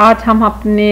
आज हम अपने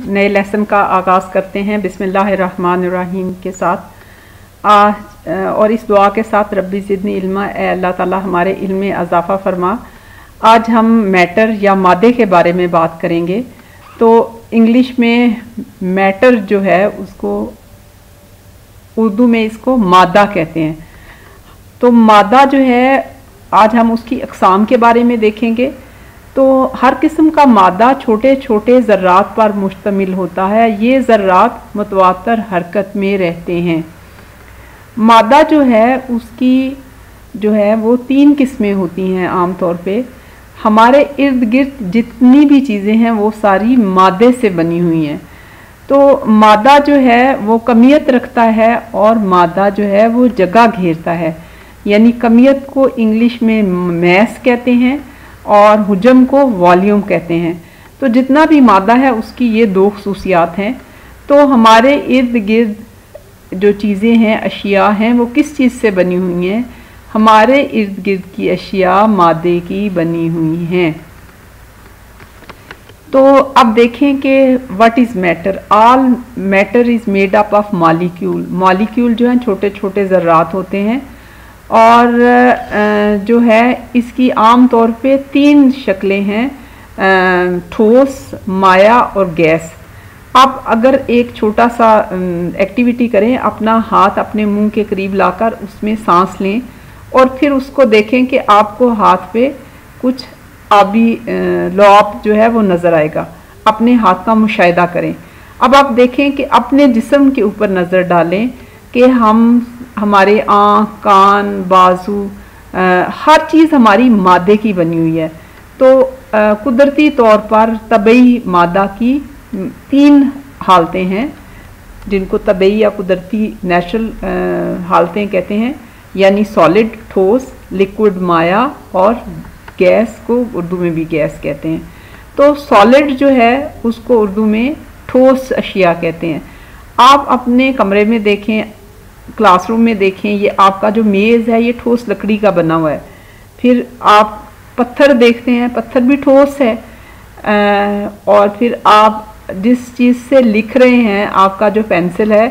नए लेसन का आगाज़ करते हैं बिसमीम के साथ। आज और इस दुआ के साथ रब्बी ज़िदनी इल्मा अल्लाह ताला हमारे इल्म अजाफ़ा फरमा। आज हम मैटर या मादे के बारे में बात करेंगे। तो इंग्लिश में मैटर जो है, उसको, उर्दू में इसको मादा कहते हैं। तो मादा जो है, आज हम उसकी अकसाम के बारे में देखेंगे। तो हर किस्म का मादा छोटे छोटे ज़र्रात पर मुश्तमिल होता है। ये ज़र्रात मतवातर हरकत में रहते हैं। मादा जो है, उसकी जो है, वो तीन किस्में होती हैं आम तौर पे। हमारे इर्द गिर्द जितनी भी चीज़ें हैं, वो सारी मादे से बनी हुई हैं। तो मादा जो है, वो कमियत रखता है और मादा जो है, वो जगह घेरता है। यानी कमियत को इंग्लिश में मैस कहते हैं। और हजम को वॉल्यूम कहते हैं। तो जितना भी मादा है, उसकी ये दो खसूसियात हैं। तो हमारे इर्द गिर्द जो चीज़ें हैं, अशिया हैं, वो किस चीज़ से बनी हुई हैं? हमारे इर्द गिर्द की अशिया मादे की बनी हुई हैं। तो अब देखें कि what is matter all matter is made up of molecule molecule जो हैं छोटे छोटे ज़र्रात होते हैं। और जो है, इसकी आम तौर पे तीन शक्लें हैं ठोस, माया और गैस। आप अगर एक छोटा सा एक्टिविटी करें, अपना हाथ अपने मुँह के करीब लाकर उसमें सांस लें और फिर उसको देखें कि आपको हाथ पे कुछ आबी लॉप जो है वो नज़र आएगा। अपने हाथ का मुशाहिदा करें। अब आप देखें कि अपने जिस्म के ऊपर नज़र डालें कि हम हमारे आँख, कान, बाजू हर चीज़ हमारी मादे की बनी हुई है। तो कुदरती तौर पर तबई मादा की तीन हालतें हैं, जिनको तबई या कुदरती नेचुरल हालतें कहते हैं, यानी सॉलिड, ठोस, लिक्विड माया और गैस को उर्दू में भी गैस कहते हैं। तो सॉलिड जो है, उसको उर्दू में ठोस अशिया कहते हैं। आप अपने कमरे में देखें क्लासरूम में देखें ये आपका जो मेज़ है ये ठोस लकड़ी का बना हुआ है। फिर आप पत्थर देखते हैं पत्थर भी ठोस है। आ, और फिर आप जिस चीज़ से लिख रहे हैं आपका जो पेंसिल है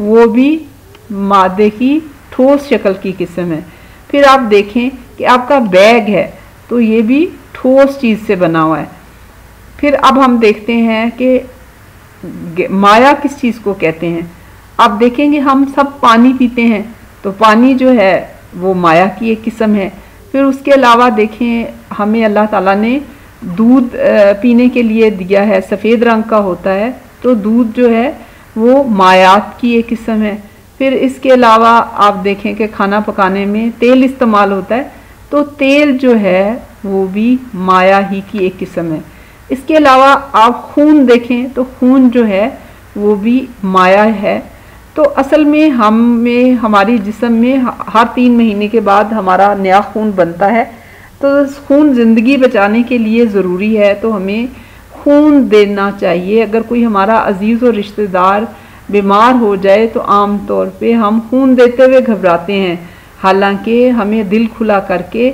वो भी मादे की ठोस शक्ल की किस्म है। फिर आप देखें कि आपका बैग है तो ये भी ठोस चीज़ से बना हुआ है। फिर अब हम देखते हैं कि माया किस चीज़ को कहते हैं? आप देखेंगे हम सब पानी पीते हैं। तो पानी जो है, वो माया की एक किस्म है। फिर उसके अलावा देखें, हमें अल्लाह ताला ने दूध पीने के लिए दिया है, सफ़ेद रंग का होता है। तो दूध जो है, वो मायात की एक किस्म है। फिर इसके अलावा आप देखें कि खाना पकाने में तेल इस्तेमाल होता है। तो तेल जो है, वो भी माया ही की एक किस्म है। इसके अलावा आप खून देखें तो खून जो है, वो भी माया है। तो असल में हम में, हमारी जिसम में हर तीन महीने के बाद हमारा नया खून बनता है। तो खून ज़िंदगी बचाने के लिए ज़रूरी है तो हमें खून देना चाहिए। अगर कोई हमारा अज़ीज़ और रिश्तेदार बीमार हो जाए तो आम तौर पे हम खून देते हुए घबराते हैं। हालाँकि हमें दिल खुला करके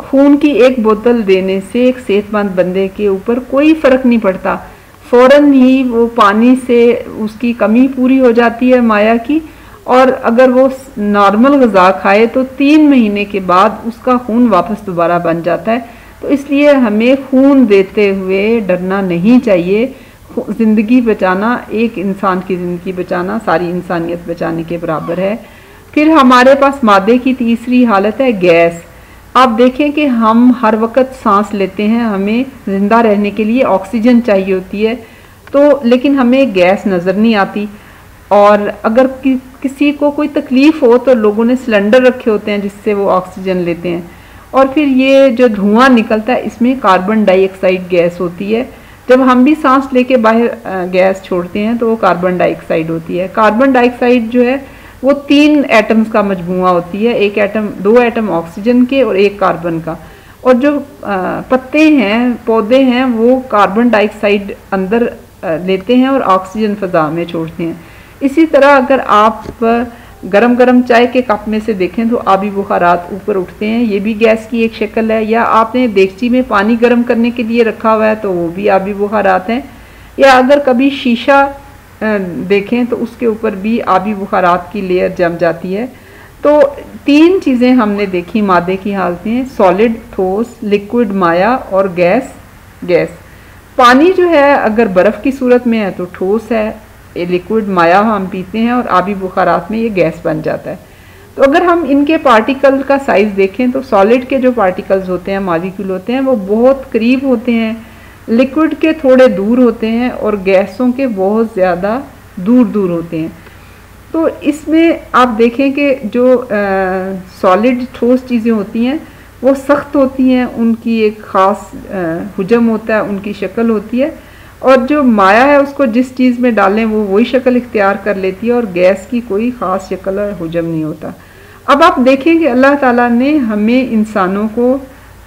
खून की एक बोतल देने से, एक सेहतमंद बंदे के ऊपर कोई फ़र्क नहीं पड़ता। फ़ौरन ही वो पानी से उसकी कमी पूरी हो जाती है माया की, और अगर वो नॉर्मल गज़ा खाए तो तीन महीने के बाद उसका खून वापस दोबारा बन जाता है। तो इसलिए हमें खून देते हुए डरना नहीं चाहिए। ज़िंदगी बचाना, एक इंसान की ज़िंदगी बचाना, सारी इंसानियत बचाने के बराबर है। फिर हमारे पास मादे की तीसरी हालत है गैस। आप देखें कि हम हर वक्त सांस लेते हैं हमें ज़िंदा रहने के लिए ऑक्सीजन चाहिए होती है तो लेकिन हमें गैस नज़र नहीं आती। और अगर कि, किसी को कोई तकलीफ़ हो तो लोगों ने सिलेंडर रखे होते हैं जिससे वो ऑक्सीजन लेते हैं। और फिर ये जो धुआँ निकलता है इसमें कार्बन डाइऑक्साइड गैस होती है। जब हम भी सांस लेके बाहर गैस छोड़ते हैं तो वो कार्बन डाइऑक्साइड होती है। कार्बन डाइऑक्साइड जो है वो तीन एटम्स का मजमुआ होती है, एक एटम दो एटम ऑक्सीजन के और एक कार्बन का। और जो पत्ते हैं, पौधे हैं, वो कार्बन डाइऑक्साइड अंदर लेते हैं और ऑक्सीजन फ़ज़ा में छोड़ते हैं। इसी तरह अगर आप गरम गरम चाय के कप में से देखें तो आबी बुखारात ऊपर उठते हैं। ये भी गैस की एक शक्ल है। या आपने देगची में पानी गर्म करने के लिए रखा हुआ है तो वो भी आबी बुखारात हैं। या अगर कभी शीशा देखें तो उसके ऊपर भी आबी बुखारात की लेयर जम जाती है। तो तीन चीज़ें हमने देखी, मादे की हालत में सॉलिड ठोस लिक्विड माया और गैस गैस। पानी जो है, अगर बर्फ़ की सूरत में है तो ठोस है, ये लिक्विड माया हम पीते हैं और आबी बुखारात में ये गैस बन जाता है। तो अगर हम इनके पार्टिकल का साइज़ देखें तो सॉलिड के जो पार्टिकल्स होते हैं, मालिक्यूल होते हैं, वो बहुत करीब होते हैं। लिक्विड के थोड़े दूर होते हैं और गैसों के बहुत ज़्यादा दूर दूर होते हैं। तो इसमें आप देखें कि जो सॉलिड ठोस चीज़ें होती हैं, वो सख्त होती हैं, उनकी एक ख़ास हजम होता है, उनकी शक्ल होती है और जो माया है उसको जिस चीज़ में डालें, वो वही शक्ल इख्तियार कर लेती है और गैस की कोई ख़ास शक्ल और हजम नहीं होता। अब आप देखें कि अल्लाह ताला ने हमें इंसानों को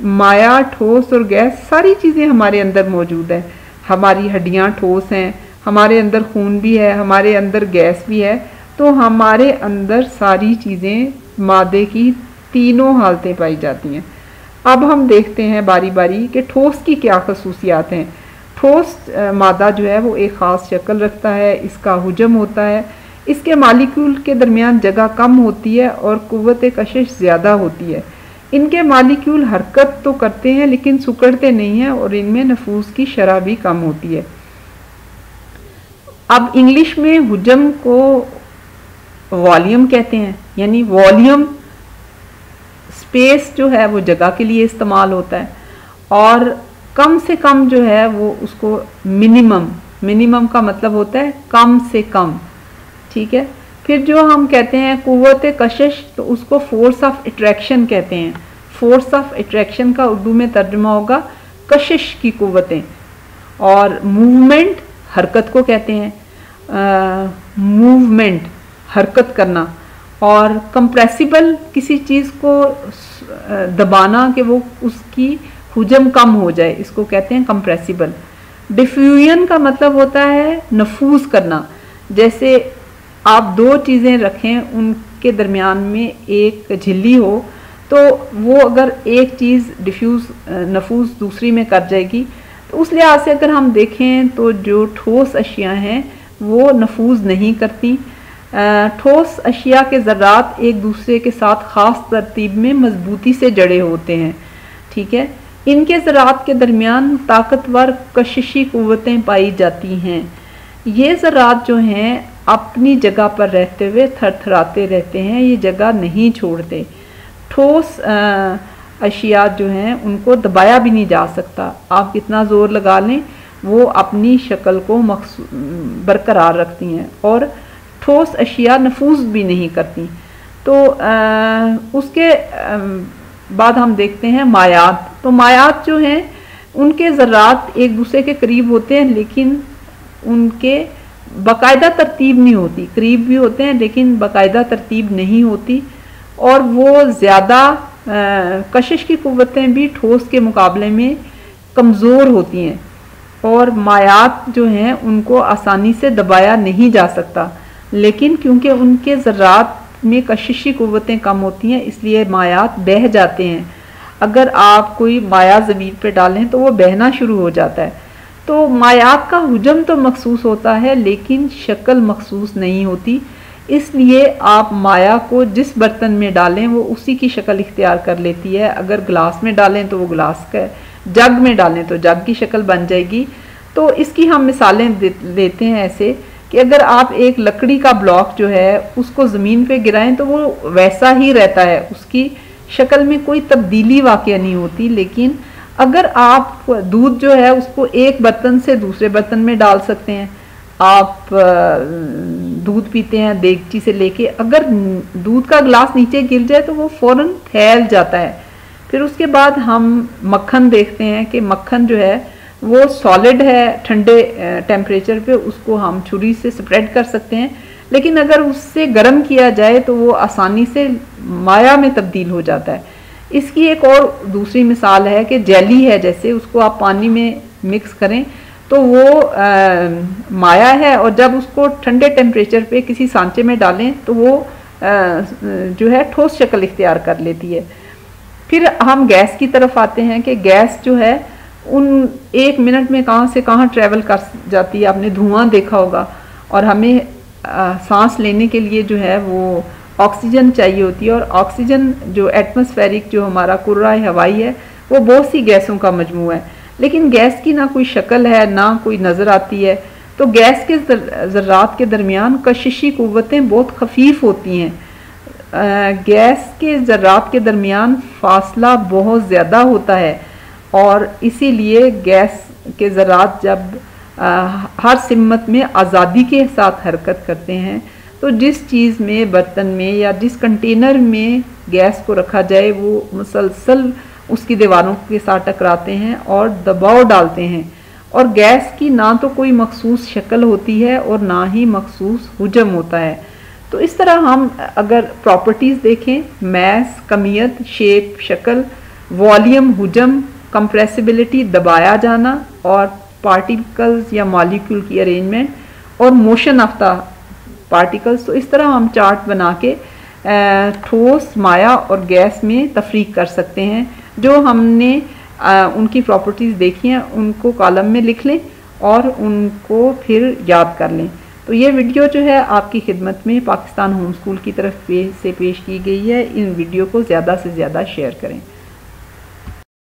माया, ठोस और गैस, सारी चीज़ें हमारे अंदर मौजूद है। हमारी हड्डियाँ ठोस हैं, हमारे अंदर खून भी है, हमारे अंदर गैस भी है तो हमारे अंदर सारी चीज़ें मादे की तीनों हालतें पाई जाती हैं। अब हम देखते हैं बारी बारी कि ठोस की क्या खसूसियात हैं। ठोस मादा जो है वो एक ख़ास शक्ल रखता है, इसका हजम होता है, इसके मालिक्यूल के दरमियान जगह कम होती है और क़वत कशिश ज़्यादा होती है। इनके मालिक्यूल हरकत तो करते हैं, लेकिन सुकड़ते नहीं हैं और इनमें नफूस की शरह भी कम होती है। अब इंग्लिश में हजम को वॉल्यूम कहते हैं, यानी वॉल्यूम स्पेस जो है वो जगह के लिए इस्तेमाल होता है और कम से कम जो है वो उसको मिनिमम मिनिमम का मतलब होता है कम से कम, ठीक है? फिर जो हम कहते हैं कुत कशिश तो उसको फोर्स ऑफ़ अट्रैक्शन कहते हैं। फोर्स ऑफ़ अट्रैक्शन का उर्दू में तर्जमा होगा, कशिश की कुतें और मूवमेंट हरकत को कहते हैं। मूवमेंट हरकत करना। और कंप्रेसिबल किसी चीज़ को दबाना कि वो उसकी हजम कम हो जाए, इसको कहते हैं कंप्रेसिबल डिफ्यूजन का मतलब होता है नफूज करना। जैसे आप दो चीज़ें रखें, उनके दरमियान में एक झिल्ली हो तो वो अगर एक चीज़ डिफ्यूज़ नफूज दूसरी में कर जाएगी तो उस लिहाज से अगर हम देखें तो जो ठोस अशिया हैं, वो नफूज नहीं करती। ठोस अशिया के ज़रात एक दूसरे के साथ ख़ास तरतीब में मजबूती से जड़े होते हैं, ठीक है? इनके ज़रात के दरमियान ताकतवर कशिशी क़वतें पाई जाती हैं। ये ज़रात जो हैं अपनी जगह पर रहते हुए थरथराते रहते हैं ये जगह नहीं छोड़ते। ठोस अशिया जो हैं उनको दबाया भी नहीं जा सकता। आप कितना ज़ोर लगा लें वो अपनी शक्ल को बरकरार रखती हैं और ठोस अशिया नफूज भी नहीं करती। तो आ, उसके आ, बाद हम देखते हैं मायात। तो मायात जो हैं उनके ज़रात एक दूसरे के करीब होते हैं लेकिन उनके बाकायदा तरतीब नहीं होती। करीब भी होते हैं, लेकिन बाकायदा तरतीब नहीं होती। और वो ज़्यादा कशिश की कुतें भी ठोस के मुकाबले में कमज़ोर होती हैं। और मायात जो हैं, उनको आसानी से दबाया नहीं जा सकता। लेकिन क्योंकि उनके ज़रात में कशिशी क़वतें कम होती हैं, इसलिए मायात बह जाते हैं। अगर आप कोई माया ज़मीन पर डालें तो वो बहना शुरू हो जाता है। तो मायात का हजम तो मखसूस होता है, लेकिन शक्ल मखसूस नहीं होती। इसलिए आप माया को जिस बर्तन में डालें, वो उसी की शक्ल इख्तियार कर लेती है। अगर ग्लास में डालें तो वो ग्लास का जग में डालें तो जग की शक्ल बन जाएगी। तो इसकी हम मिसालें देते हैं ऐसे कि अगर आप एक लकड़ी का ब्लॉक जो है, उसको ज़मीन पे गिराएँ तो वो वैसा ही रहता है। उसकी शक्ल में कोई तब्दीली वाक़ नहीं होती, लेकिन अगर आप दूध जो है उसको एक बर्तन से दूसरे बर्तन में डाल सकते हैं। आप दूध पीते हैं देगची से लेके, अगर दूध का गिलास नीचे गिर जाए तो वो फ़ौरन फैल जाता है। फिर उसके बाद हम मक्खन देखते हैं कि मक्खन जो है, वो सॉलिड है, ठंडे टेम्परेचर पे, उसको हम छुरी से स्प्रेड कर सकते हैं। लेकिन अगर उससे गर्म किया जाए तो वो आसानी से माया में तब्दील हो जाता है। इसकी एक और दूसरी मिसाल है कि जेली है जैसे उसको आप पानी में मिक्स करें तो वो आ, माया है और जब उसको ठंडे टेम्परेचर पे किसी सांचे में डालें तो वो आ, जो है ठोस शक्ल इख्तियार कर लेती है। फिर हम गैस की तरफ़ आते हैं कि गैस जो है उन एक मिनट में कहाँ से कहाँ ट्रैवल कर जाती है। आपने धुआँ देखा होगा और हमें आ, सांस लेने के लिए जो है वो ऑक्सीजन चाहिए होती है और ऑक्सीजन जो एटमॉस्फेरिक जो हमारा कुर्रा हवाई है वो बहुत सी गैसों का मजमू है। लेकिन गैस की ना कोई शक्ल है ना कोई नज़र आती है। तो गैस के ज़र्रात के दरमियान कशिशी क़वतें बहुत खफीफ होती हैं। गैस के ज़र्रात के दरमियान फासला बहुत ज़्यादा होता है और इसीलिए गैस के ज़रात जब आ, हर सिमत में आज़ादी के साथ हरकत करते हैं तो जिस चीज़ में, बर्तन में या जिस कंटेनर में गैस को रखा जाए, वो मुसलसल उसकी दीवारों के साथ टकराते हैं और दबाव डालते हैं। और गैस की ना तो कोई मखसूस शक्ल होती है और ना ही मखसूस हुजम होता है। तो इस तरह हम अगर प्रॉपर्टीज़ देखें, मैस, कमियत, शेप, शक्ल, वॉल्यूम, हजम, कंप्रेसिबिलिटी, दबाया जाना और पार्टिकल्स या मॉलिक्यूल की अरेंजमेंट और मोशन द पार्टिकल्स तो इस तरह हम चार्ट बना के ठोस माया और गैस में तफरीक कर सकते हैं जो हमने आ, उनकी प्रॉपर्टीज़ देखी हैं उनको कॉलम में लिख लें और उनको फिर याद कर लें। तो ये वीडियो जो है आपकी खिदमत में पाकिस्तान होम स्कूल की तरफ़ पे से पेश की गई है। इन वीडियो को ज़्यादा से ज़्यादा शेयर करें।